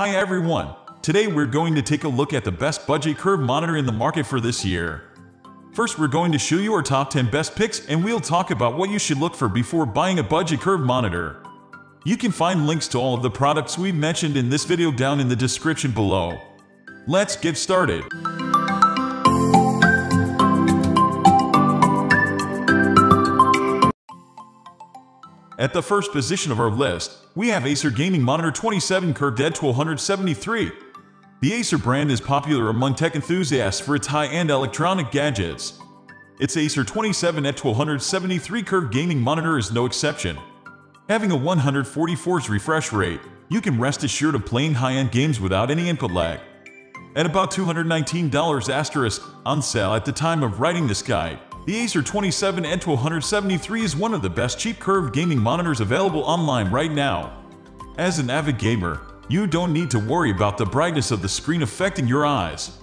Hi everyone! Today we're going to take a look at the best budget curve monitor in the market for this year. First we're going to show you our top 10 best picks and we'll talk about what you should look for before buying a budget curve monitor. You can find links to all of the products we've mentioned in this video down in the description below. Let's get started. At the first position of our list, we have Acer Gaming Monitor 27 Curved Edge 1273. The Acer brand is popular among tech enthusiasts for its high-end electronic gadgets. Its Acer 27 at 1273 curved gaming monitor is no exception. Having a 144's refresh rate, you can rest assured of playing high-end games without any input lag. At about $219 asterisk on sale at the time of writing this guide, the Acer 27 N1273 is one of the best cheap curved gaming monitors available online right now. As an avid gamer, you don't need to worry about the brightness of the screen affecting your eyes.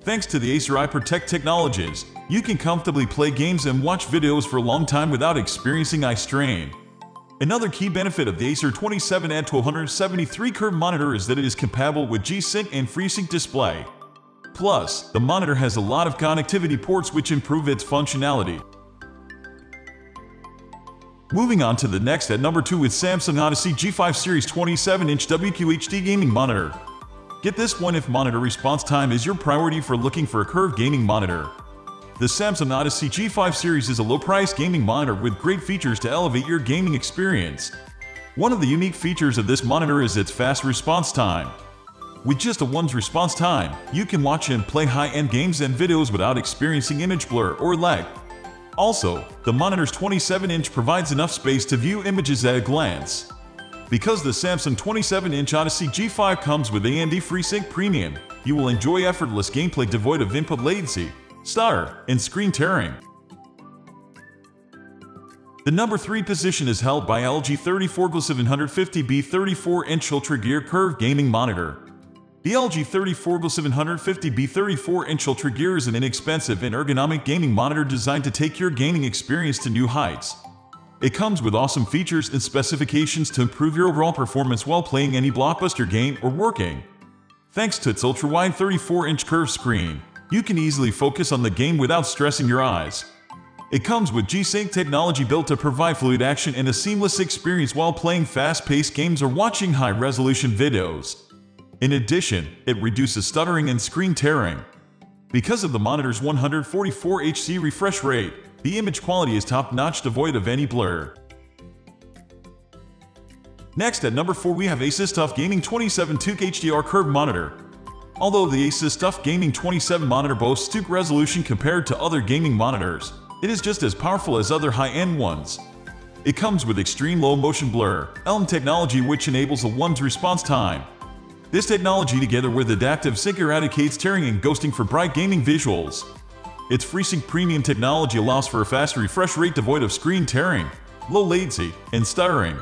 Thanks to the Acer Eye Protect technologies, you can comfortably play games and watch videos for a long time without experiencing eye strain. Another key benefit of the Acer 27 N1273 curved monitor is that it is compatible with G-Sync and FreeSync display. Plus, the monitor has a lot of connectivity ports which improve its functionality. Moving on to the next at number 2 with Samsung Odyssey G5 Series 27-inch WQHD gaming monitor. Get this one if monitor response time is your priority for looking for a curved gaming monitor. The Samsung Odyssey G5 series is a low-priced gaming monitor with great features to elevate your gaming experience. One of the unique features of this monitor is its fast response time. With just a one's response time, you can watch and play high-end games and videos without experiencing image blur or lag. Also, the monitor's 27-inch provides enough space to view images at a glance. Because the Samsung 27-inch Odyssey G5 comes with AMD FreeSync Premium, you will enjoy effortless gameplay devoid of input latency, stutter, and screen tearing. The number 3 position is held by LG 34G750B 34-inch Ultra Gear Curved Gaming Monitor. The LG 34G750B 34-inch Ultra Gear is an inexpensive and ergonomic gaming monitor designed to take your gaming experience to new heights. It comes with awesome features and specifications to improve your overall performance while playing any blockbuster game or working. Thanks to its ultra-wide 34-inch curved screen, you can easily focus on the game without stressing your eyes. It comes with G-Sync technology built to provide fluid action and a seamless experience while playing fast-paced games or watching high-resolution videos. In addition, it reduces stuttering and screen tearing. Because of the monitor's 144 Hz refresh rate, the image quality is top-notch devoid of any blur. Next at number 4 we have Asus TUF Gaming 27 2 HDR Curved Monitor. Although the Asus TUF Gaming 27 monitor boasts 2 resolution compared to other gaming monitors, it is just as powerful as other high-end ones. It comes with extreme low motion blur, ELM technology which enables a one's response time, this technology together with adaptive sync eradicates tearing and ghosting for bright gaming visuals. Its FreeSync premium technology allows for a fast refresh rate devoid of screen tearing, low latency, and stuttering.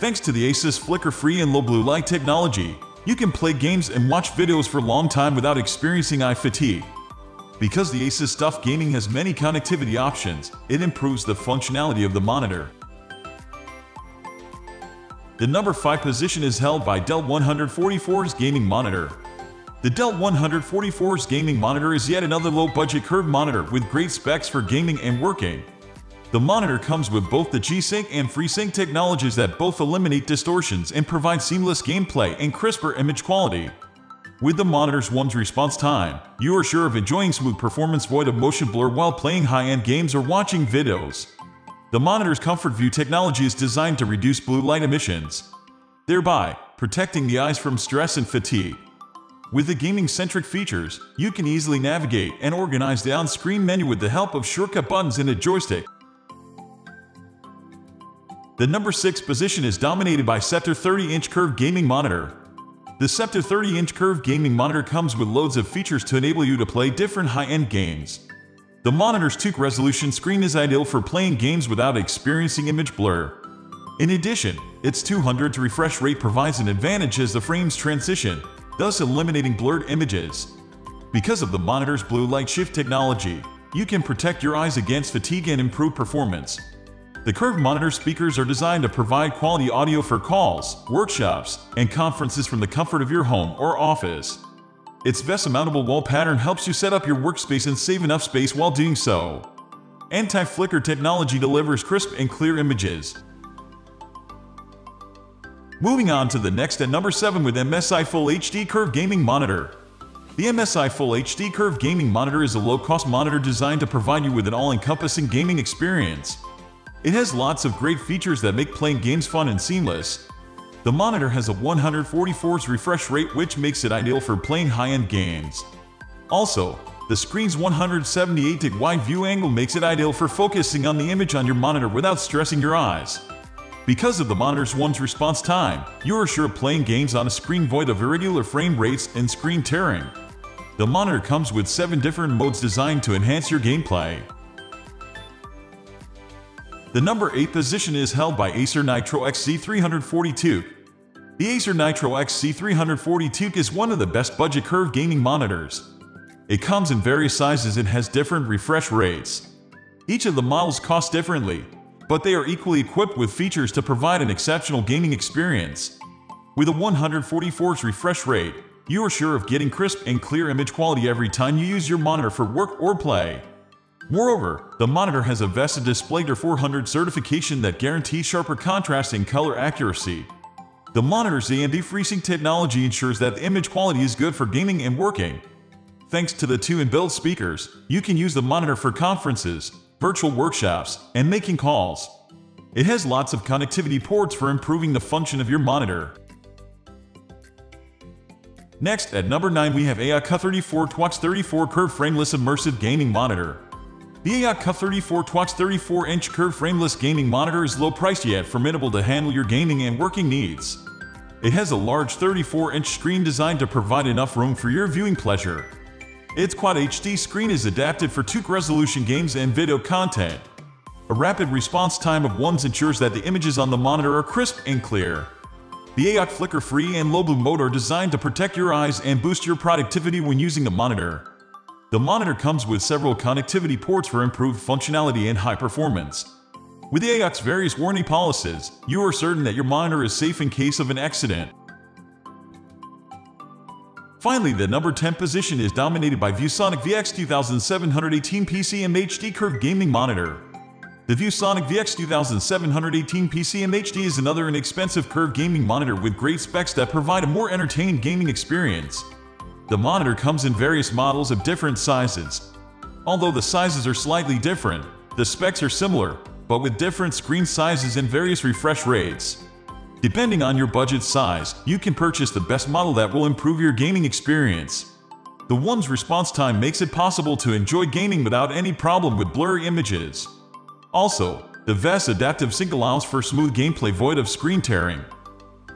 Thanks to the Asus flicker-free and low blue light technology, you can play games and watch videos for a long time without experiencing eye fatigue. Because the Asus TUF Gaming has many connectivity options, it improves the functionality of the monitor. The number 5 position is held by Dell 144's gaming monitor. The Dell 144's gaming monitor is yet another low-budget curved monitor with great specs for gaming and working. The monitor comes with both the G-Sync and FreeSync technologies that both eliminate distortions and provide seamless gameplay and crisper image quality. With the monitor's one's response time, you are sure of enjoying smooth performance void of motion blur while playing high-end games or watching videos. The monitor's Comfort View technology is designed to reduce blue light emissions, thereby protecting the eyes from stress and fatigue. With the gaming-centric features, you can easily navigate and organize the on-screen menu with the help of shortcut buttons and a joystick. The number 6 position is dominated by Sceptre 30-inch curved gaming monitor. The Sceptre 30-inch curved gaming monitor comes with loads of features to enable you to play different high-end games. The monitor's 2K resolution screen is ideal for playing games without experiencing image blur. In addition, its 200 refresh rate provides an advantage as the frames transition, thus eliminating blurred images. Because of the monitor's blue light shift technology, you can protect your eyes against fatigue and improve performance. The curved monitor speakers are designed to provide quality audio for calls, workshops, and conferences from the comfort of your home or office. Its VESA mountable wall pattern helps you set up your workspace and save enough space while doing so. Anti-flicker technology delivers crisp and clear images. Moving on to the next at number 7 with MSI Full HD Curve Gaming Monitor. The MSI Full HD Curve Gaming Monitor is a low-cost monitor designed to provide you with an all-encompassing gaming experience. It has lots of great features that make playing games fun and seamless. The monitor has a 140 Hz refresh rate which makes it ideal for playing high-end games. Also, the screen's 178 wide view angle makes it ideal for focusing on the image on your monitor without stressing your eyes. Because of the monitor's one's response time, you are sure of playing games on a screen void of irregular frame rates and screen tearing. The monitor comes with 7 different modes designed to enhance your gameplay. The number 8 position is held by Acer Nitro XC342. The Acer Nitro XC342 is one of the best budget curved gaming monitors. It comes in various sizes and has different refresh rates. Each of the models costs differently, but they are equally equipped with features to provide an exceptional gaming experience. With a 140 Hz refresh rate, you are sure of getting crisp and clear image quality every time you use your monitor for work or play. Moreover, the monitor has a VESA DisplayHDR 400 certification that guarantees sharper contrast and color accuracy. The monitor's AMD FreeSync technology ensures that the image quality is good for gaming and working. Thanks to the two inbuilt speakers, you can use the monitor for conferences, virtual workshops, and making calls. It has lots of connectivity ports for improving the function of your monitor. Next, at number 9 we have AIOCA 34 Twax 34 Curve Frameless Immersive Gaming Monitor. The AIOCA 34 Twax 34-inch curved frameless gaming monitor is low priced yet formidable to handle your gaming and working needs. It has a large 34-inch screen designed to provide enough room for your viewing pleasure. Its Quad HD screen is adapted for 2K resolution games and video content. A rapid response time of 1s ensures that the images on the monitor are crisp and clear. The AOC flicker-free and low blue mode are designed to protect your eyes and boost your productivity when using the monitor. The monitor comes with several connectivity ports for improved functionality and high performance. With the AOC's various warranty policies, you are certain that your monitor is safe in case of an accident. Finally, the number 10 position is dominated by ViewSonic VX2718 PCM HD Curved Gaming Monitor. The ViewSonic VX2718 PCM HD is another inexpensive curved gaming monitor with great specs that provide a more entertaining gaming experience. The monitor comes in various models of different sizes. Although the sizes are slightly different, the specs are similar, but with different screen sizes and various refresh rates. Depending on your budget size, you can purchase the best model that will improve your gaming experience. The one's response time makes it possible to enjoy gaming without any problem with blurry images. Also, the VESA Adaptive Sync allows for smooth gameplay void of screen tearing.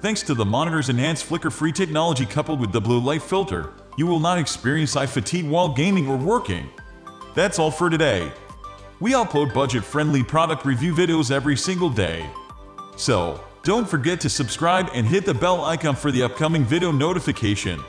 Thanks to the monitor's enhanced flicker-free technology coupled with the blue light filter, you will not experience eye fatigue while gaming or working. That's all for today. We upload budget-friendly product review videos every single day. So, don't forget to subscribe and hit the bell icon for the upcoming video notification.